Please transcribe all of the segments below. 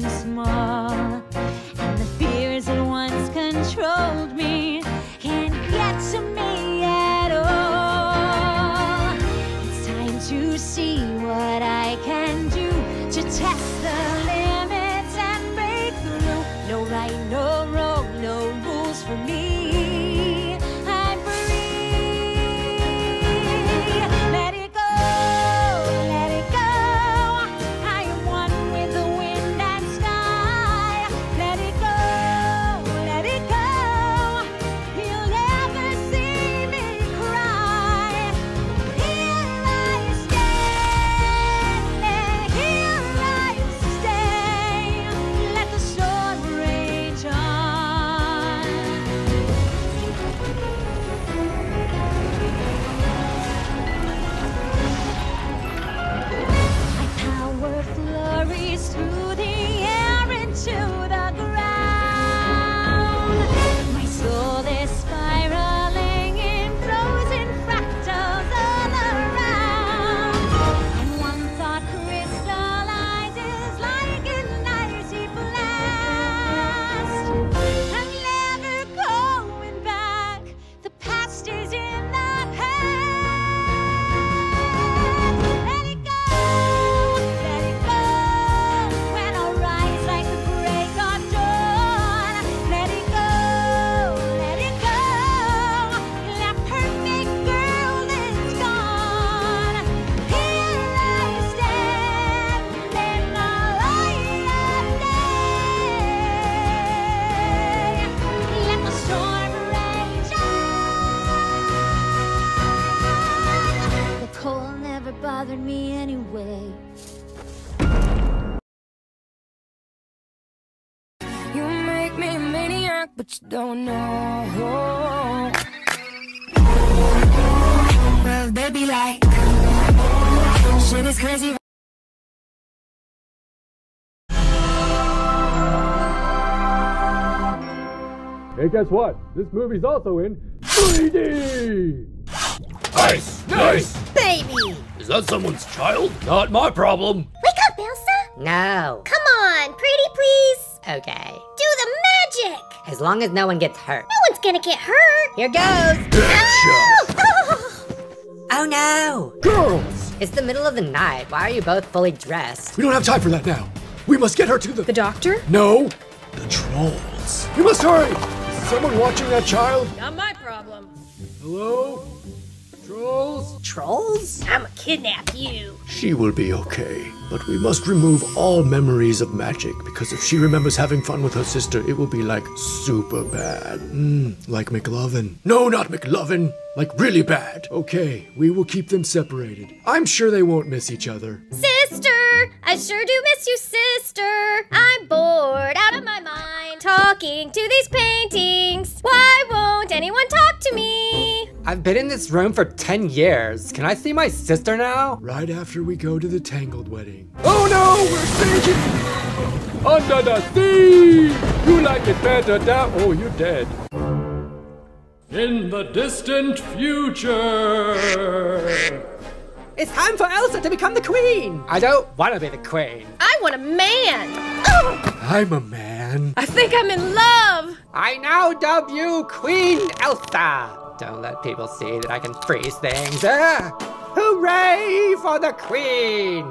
Small. And the fears that once controlled me but you don't know. Well, baby, like, shit is crazy. Hey, guess what? This movie's also in 3D! Nice! Nice! Baby! Is that someone's child? Not my problem. Wake up, Elsa! No. Come on, pretty please! Okay. Do the magic! As long as no one gets hurt. No one's gonna get hurt! Here goes! Headshot! Oh no! Girls! It's the middle of the night. Why are you both fully dressed? We don't have time for that now. We must get her to the. The doctor? No! The trolls. You must hurry! Is someone watching that child? Not my problem. Hello? Trolls? Trolls? I'ma kidnap you. She will be okay, but we must remove all memories of magic because if she remembers having fun with her sister, it will be like super bad. Mm, like McLovin. No, not McLovin! Like really bad. Okay, we will keep them separated. I'm sure they won't miss each other. Sister! I sure do miss you, sister! I'm bored out of my mind talking to these paintings. Why won't anyone talk to me? I've been in this room for 10 years. Can I see my sister now? Right after we go to the Tangled wedding. Oh no, we're sinking! Under the sea! You like it better down. Oh, you're dead. In the distant future. It's time for Elsa to become the queen. I don't want to be the queen. I want a man. Ugh, I'm a man. I think I'm in love. I now dub you Queen Elsa. Don't let people see that I can freeze things. Ah! Hooray for the queen!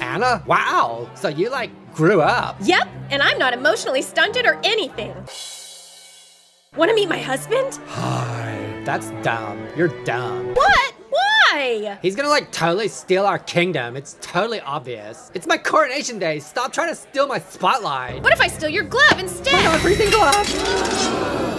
Anna, wow. So you like grew up. Yep, and I'm not emotionally stunted or anything. Want to meet my husband? Hi. That's dumb. You're dumb. What? Why? He's gonna like totally steal our kingdom. It's totally obvious. It's my coronation day. Stop trying to steal my spotlight. What if I steal your glove instead? My freezing glove.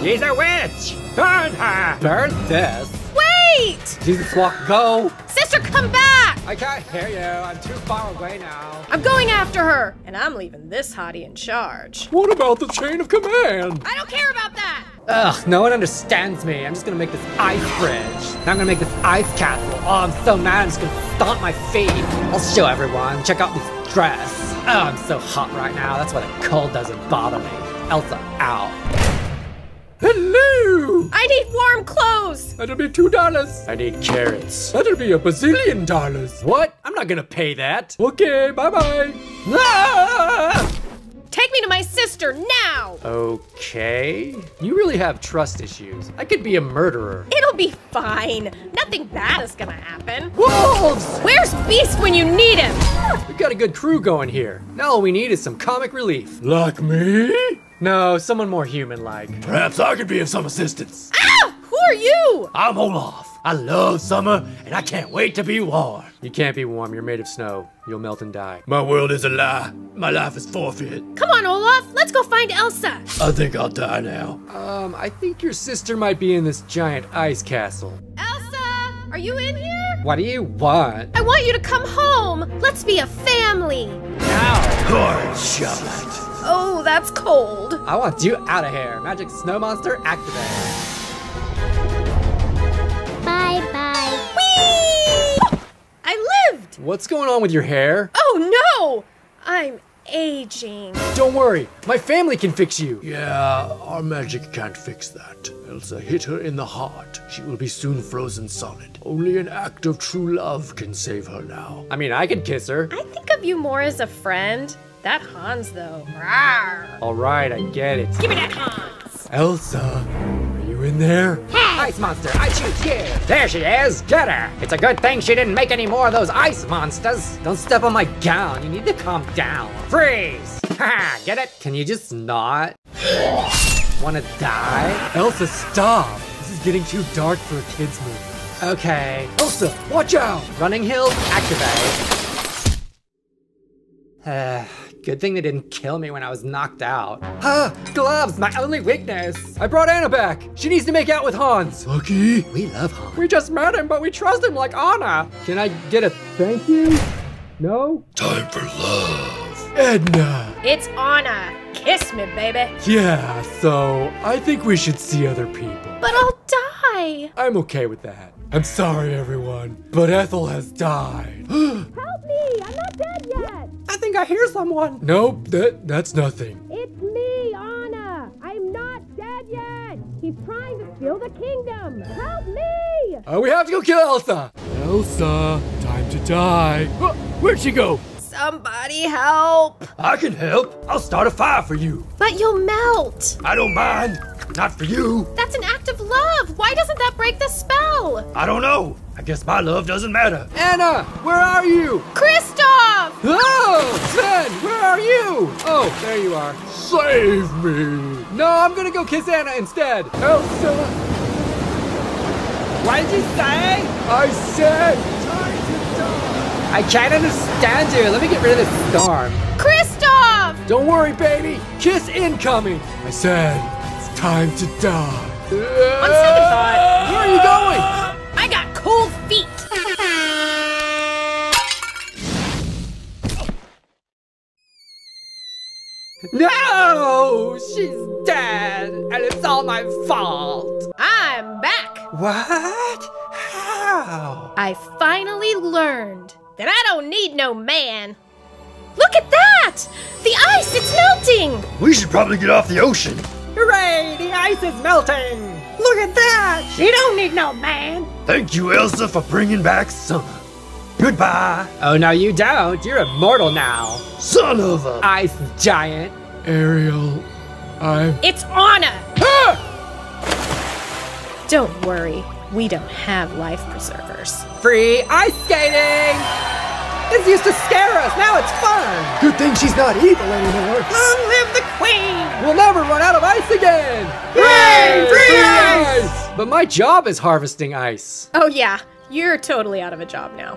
She's a witch. Burn her. Burn this. Wait! Jesus walk, go. Sister, come back! I can't hear you. I'm too far away now. I'm going after her, and I'm leaving this hottie in charge. What about the chain of command? I don't care about that! Ugh, no one understands me. I'm just gonna make this ice bridge. Now I'm gonna make this ice castle. Oh, I'm so mad. I'm just gonna stomp my feet. I'll show everyone. Check out this dress. Oh, I'm so hot right now. That's why the cold doesn't bother me. Elsa, out. Hello! I need warm clothes! That'll be two dollars. I need carrots. That'll be a bazillion dollars. What? I'm not gonna pay that. Okay, bye bye. Ah! Sister now! Okay. You really have trust issues. I could be a murderer. It'll be fine. Nothing bad is gonna happen. Wolves! Where's Beast when you need him? We've got a good crew going here. Now all we need is some comic relief. Like me? No, someone more human-like. Perhaps I could be of some assistance. Ah! Who are you? I'm Olaf. I love summer, and I can't wait to be warm. You can't be warm. You're made of snow. You'll melt and die. My world is a lie. My life is forfeit. Come on, Olaf. Let's go find Elsa. I think I'll die now. Um, I think your sister might be in this giant ice castle. Elsa! Are you in here? What do you want? I want you to come home. Let's be a family. Horrid shot. Oh, that's cold. I want you out of here. Magic snow monster activate. What's going on with your hair? Oh no! I'm aging. Don't worry, my family can fix you. Yeah, our magic can't fix that. Elsa hit her in the heart. She will be soon frozen solid. Only an act of true love can save her now. I mean, I could kiss her. I think of you more as a friend. That Hans, though. Rawr. All right, I get it. Give me that Hans. Elsa, are you in there? Ice monster, I choose you. There she is. Get her. It's a good thing she didn't make any more of those ice monsters. Don't step on my gown. You need to calm down. Freeze. Ha! Get it? Can you just not? Wanna die? Elsa, stop! This is getting too dark for a kid's movie. Okay. Elsa, watch out! Running hills, activate. Uh, good thing they didn't kill me when I was knocked out. Ah, gloves, my only weakness. I brought Anna back. She needs to make out with Hans. Lucky? We love Hans. We just met him, but we trust him like Anna. Can I get a thank you? No? Time for love. Edna! It's Anna. Kiss me, baby. Yeah, so I think we should see other people. But I'll die. I'm okay with that. I'm sorry, everyone, but Ethel has died. think I hear someone. nope, that that's nothing. It's me, Anna. I'm not dead yet. He's trying to steal the kingdom. Help me! Uh, we have to go kill Elsa. Elsa, time to die. Wh- Where'd she go? Somebody help. I can help. I'll start a fire for you. But you'll melt. I don't mind. Not for you. That's an act of love. Why doesn't that break the spell? I don't know. I guess my love doesn't matter. Anna, where are you? Kristoff! Oh, Sven, where are you? Oh, there you are. Save me. No, I'm gonna go kiss Anna instead. Oh, Elsa, What did you say? I said, time to die. I can't understand you. Let me get rid of this storm. Kristoff! Don't worry, baby. Kiss incoming. I said, it's time to die. On second thought, Where are you going? No, she's dead, and it's all my fault. I'm back. What? How? I finally learned that I don't need no man. Look at that! The ice, it's melting! We should probably get off the ocean. Hooray! The ice is melting! Look at that! She don't need no man! Thank you, Elsa, for bringing back summer. Goodbye. Oh, no, you don't. You're immortal now. Son of a. Ice giant. Ariel, I. It's Anna! Don't worry, we don't have life preservers. Free ice skating! This used to scare us, now it's fun! Good thing she's not evil anymore. Long live the queen! We'll never run out of ice again! Yay! Free ice! But my job is harvesting ice. Oh, yeah, you're totally out of a job now.